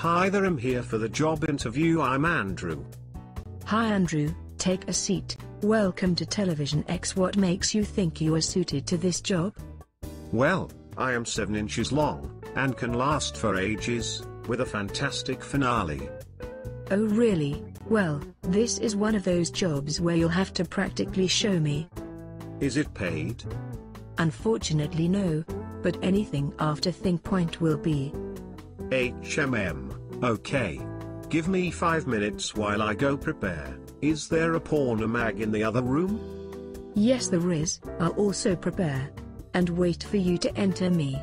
Hi there, I'm here for the job interview. I'm Andrew. Hi Andrew, take a seat. Welcome to Television X. What makes you think you are suited to this job? Well, I am 7 inches long, and can last for ages, with a fantastic finale. Oh really? Well, this is one of those jobs where you'll have to practically show me. Is it paid? Unfortunately no. But anything after Think Point will be. HMM, okay. Give me 5 minutes while I go prepare. Is there a porno mag in the other room? Yes there is, I'll also prepare. And wait for you to enter me.